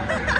Ha ha ha!